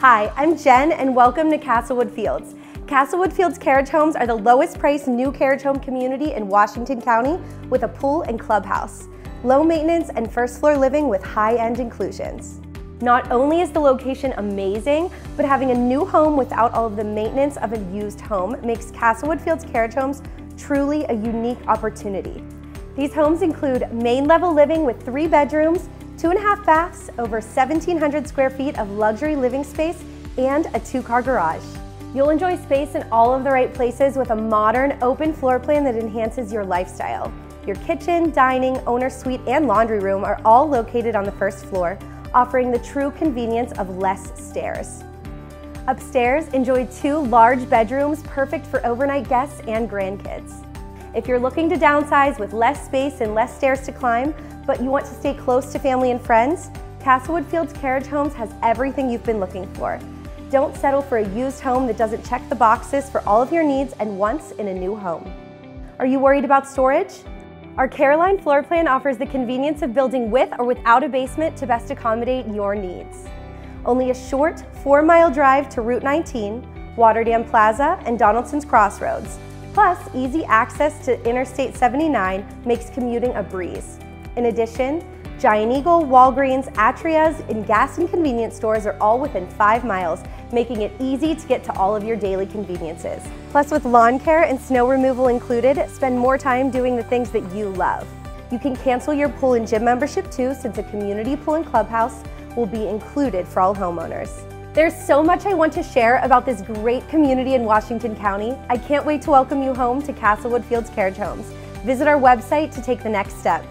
Hi, I'm Jen and welcome to Castlewood Fields. Castlewood Fields Carriage Homes are the lowest priced new carriage home community in Washington County with a pool and clubhouse. Low maintenance and first floor living with high-end inclusions. Not only is the location amazing, but having a new home without all of the maintenance of a used home makes Castlewood Fields Carriage Homes truly a unique opportunity. These homes include main level living with three bedrooms, two and a half baths, over 1,700 square feet of luxury living space, and a two-car garage. You'll enjoy space in all of the right places with a modern, open floor plan that enhances your lifestyle. Your kitchen, dining, owner suite, and laundry room are all located on the first floor, offering the true convenience of less stairs. Upstairs, enjoy two large bedrooms perfect for overnight guests and grandkids. If you're looking to downsize with less space and less stairs to climb, but you want to stay close to family and friends, Castlewood Fields Carriage Homes has everything you've been looking for. Don't settle for a used home that doesn't check the boxes for all of your needs and wants in a new home. Are you worried about storage? Our Caroline floor plan offers the convenience of building with or without a basement to best accommodate your needs. Only a short four mile drive to Route 19, Waterdam Plaza, and Donaldson's Crossroads. Plus, easy access to Interstate 79 makes commuting a breeze. In addition, Giant Eagle, Walgreens, Atria's, and gas and convenience stores are all within five miles, making it easy to get to all of your daily conveniences. Plus, with lawn care and snow removal included, spend more time doing the things that you love. You can cancel your pool and gym membership too, since a community pool and clubhouse will be included for all homeowners. There's so much I want to share about this great community in Washington County. I can't wait to welcome you home to Castlewood Fields Carriage Homes. Visit our website to take the next step.